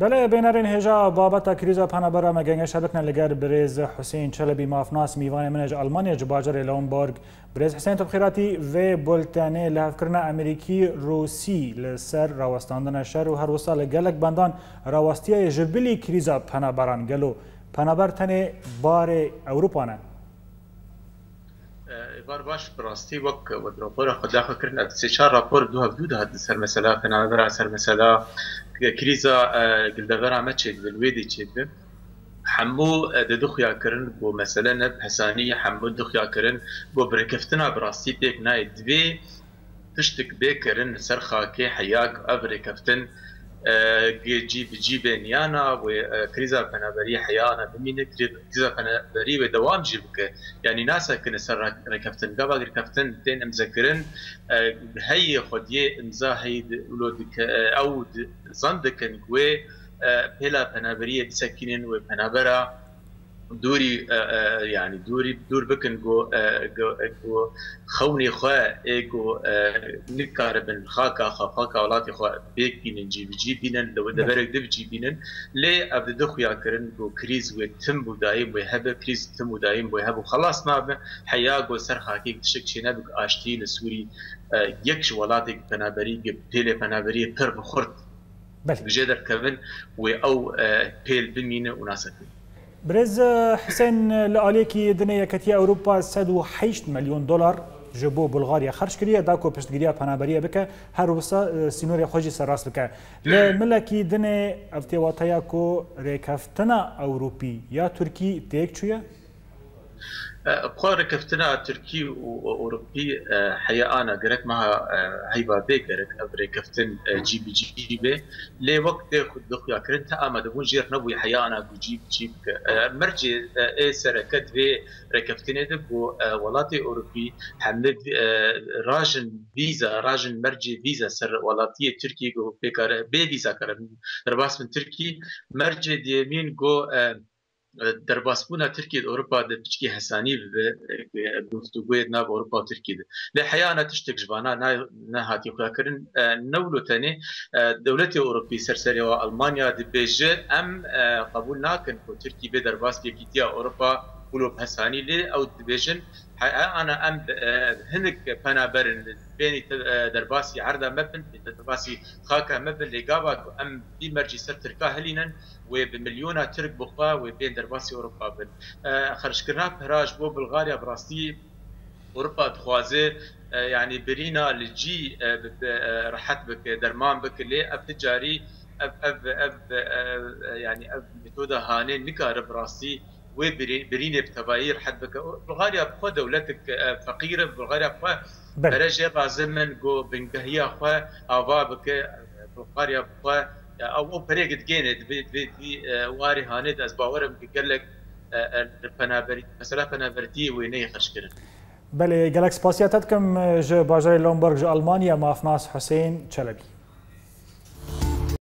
دەڵێ بێنەرین هێژا بابەتە کریزە پەنەبەرە مەگەنگە شەبکنە لەگەر برێز حوسین چلبی مافناس میوانێ منێژ ئەلمانیا جباجرێ لەونبرگ برێز حسین تبخیراتی وێ بولتانێ لاکردنە ئەمریکی رووسی لەسەر ڕاوەستاندنە شەر و هەروەسا لە گەلک بەندان ڕاوەستیە ژبلی کریزە پەنەبەران گەلو پەنەبەر تەنێ بارێ ئەوروپانە بار باش براستی وەک راپۆرە خودداخەکردن سێ چار راپۆر دو هەبدوو دەهات سەر مەسەلا پەنابەر سەر مەسەلا کریزا گلدەڤەر ئەمە چێت وێدی چێت بێ هەموو دەدوخیاکردن بۆ مەسەلە نەب حەسانی هەموو دخیاکردن بۆ برێکەفتنا براستی پێک نایە دوێ تشتێک بێکردن سەر خاکێ حیاک ئە برێکەفتن جی بجی بینیانا و کریزا پنابری حیانا بمینه کریزا پنابری و دوام جی بکه یعنی ناسا کنه سر رکفتن گابا رکفتن تین امزکرن هی خودیه امزا هی أو زندکن گوه پلا پنابری بسکینن و دووری ینی دووری دوور بکن خەونی خوا نکارە بن خاکە خەفاکە وڵاتی خوا بێک بینن جیبجی بینن لەوە دەبەرێک دەبجی بینن لێ ئەبدە دەخویاکردن بۆ کریز وێ تم بودایی بۆی هەبە کریز تم ودایم بۆی هەبوو. خلاص نابە حیا گۆ سەر خاکێک تشک چێ نەبک ئاشتی لە سووری یەکش وڵاتێک پەنابەری پێلێ پەنابەری پر بخورد. بژێ دەکەون وێ ئەو پێل بمینە و ناسەکەن برز حسین لعالیکی دنیا کتی اروپا 108 میلیون دلار جبو بلغاریا خرج کریه دا کو پشتگیری پنابریه بکه هر وسا سینور خوجی سر راست بکه. ل ملکی دنه افتیواتیا کو ریکافتنا اوروپی یا ترکی تیک چویه؟ بخوا ركفتنا تركي وأوروبي حيا أنا قريت معها هيبا بي قريت ركفتن جي بي جي بي لي وقت خد دخيا كرنت اما دبون جير نبوي حيا أنا جي جي مرجي اي سركت في ركفتن دبو ولاتي أوروبي حمد راجن فيزا راجن مرجي فيزا سر ولاتي تركي جو بيكار بي فيزا كرم درباس من تركي مرجي ديمين جو درباسبونا تركيا اوروبا د بچکی حسانی به گفتگوی ناب اوروبا و ترکیه ده له حیانا تشتک جوانا نه هاتی خو کرن نولو تنه دولت اوروبی سرسری و المانیا د بیجه ام قبول ناکن کو ترکیه به درباس ولو حسانی له أو دبیجن أنا ام هنك بنابرن بيني درباسي عرضة مبن درباسي خاكا مبن لقابا أم بمرجي سر تركا هلينا وبمليونا ترك بخوا وبين درباسي أوروبا بن. خرج كرنا بهراج بو بلغاريا براستي أوروبا دخوازة يعني برينا لجي رحت بك درمان بك لي أب تجاري اب اب اب يعني أب ميثودا هاني نكار براسي وبرينه بتباير حد بك بلغاريا بخوا دولتك فقيرة. بلغاريا بخوا برجع بازمن جو بنقهيا خوا افا بك بلغاريا بخوا أو بريق تجيند في واري هاند از باورم قال لك الفنابري مثلا فنابرتي ويني خشكره بله گلک سپاسیاتت کم ج باجر لومبرگ ج آلمانیا مافناس حسین چلبی.